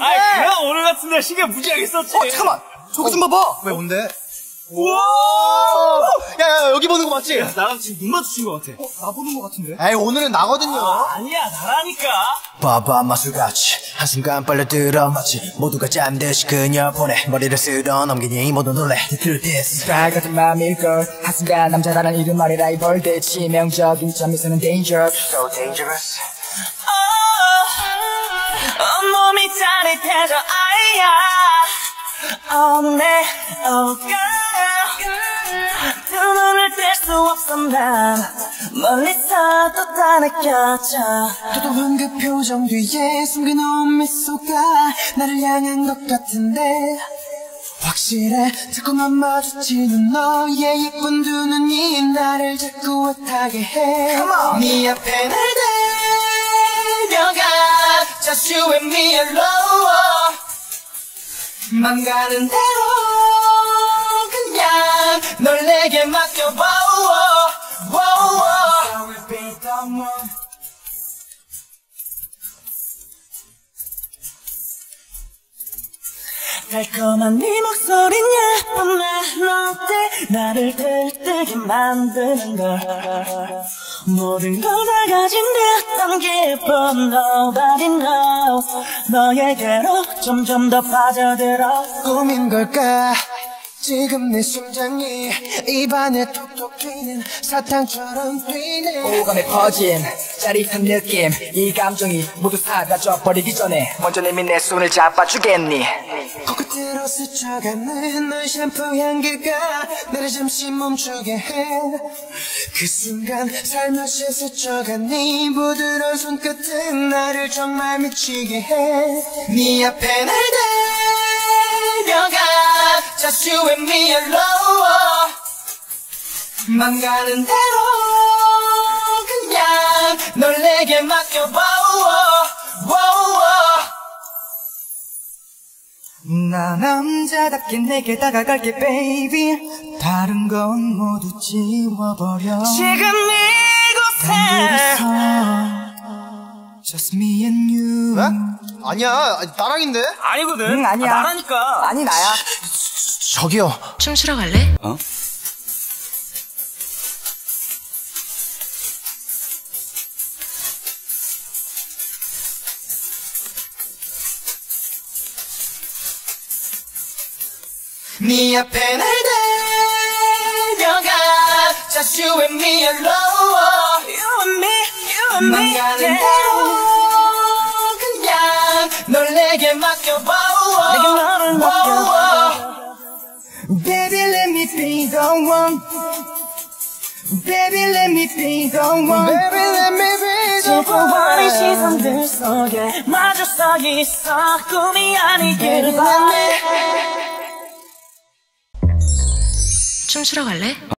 아, 그냥 오늘 같은 날 신경 무지하게 썼지. 어, 잠깐만. 저기 좀 봐봐. 왜 뭔데? 우와! 야, 야, 여기 보는 거 맞지? 나랑 지금 눈 마주친 것 같아. 나 보는 거 같은데. 에이, 오늘은 나거든요. 아니야, 나라니까. 봐봐 마술같이 한순간 빨려들어 마치 모두가 잠듯이 그녀 보내 머리를 쓸어 넘기니 모두 놀래 Do this 달 같은 맘일걸 한순간 남자라는 이름 말이 라이벌 대 치명적인 점에서는 danger So dangerous 짜릿해져, 아이야. 어내 어가. 두 눈을 뗄 수 없어, 난. 멀리서 또 다 느껴져. 도도한 그 표정 뒤에 숨겨놓은 미소가 나를 향한 것 같은데 확실해 자꾸만 마주치는 너의 예쁜 두 눈이 나를 자꾸 애타게 해네 앞에 날 Just you and me alone 맘 가는 대로 그냥 널 내게 맡겨봐 달콤한 네 목소린 예쁜 멜로디 나를 들뜨게 만드는 걸. 모든 걸 다 가진 듯한 기분. Nobody knows. 너에게로 점점 더 빠져들어. 꿈인 걸까? 지금 내 심장이 입안에 톡톡 튀는 사탕처럼 뛰네. 오감에 퍼진 짜릿한 느낌. 이 감정이 모두 사라져 버리기 전에 먼저 내민 내 손을 잡아주겠니 코끝으로 스쳐가는 너의 샴푸 향기가 나를 잠시 멈추게 해. 그 순간 살며시 스쳐간 네 부드러운 손끝은 나를 정말 미치게 해네 앞에 날 데려가. Just you and me alone. 맘 가는 대로 그냥 널 내게 맡겨봐 나 남자답게 내게 다가갈게 baby. 다른 건 모두 지워버려. 지금 이곳에. Just me and you. 왜? 아니야, 나랑인데? 아니거든. 응, 아니야. 아, 나라니까. 아니 나야. 저기요. 춤추러 갈래? 네 앞에 날 데려가 Just you and me alone You and me, you and 맘 me 가는 yeah. 대로 그냥 널 내게 맡겨봐 내게 너를 맡겨봐. Baby let me be the one Baby let me be the one Baby, let me be the 지구와의 one. 시선들 속에 마주 서 있어 꿈이 아니길 바래 춤추러 갈래?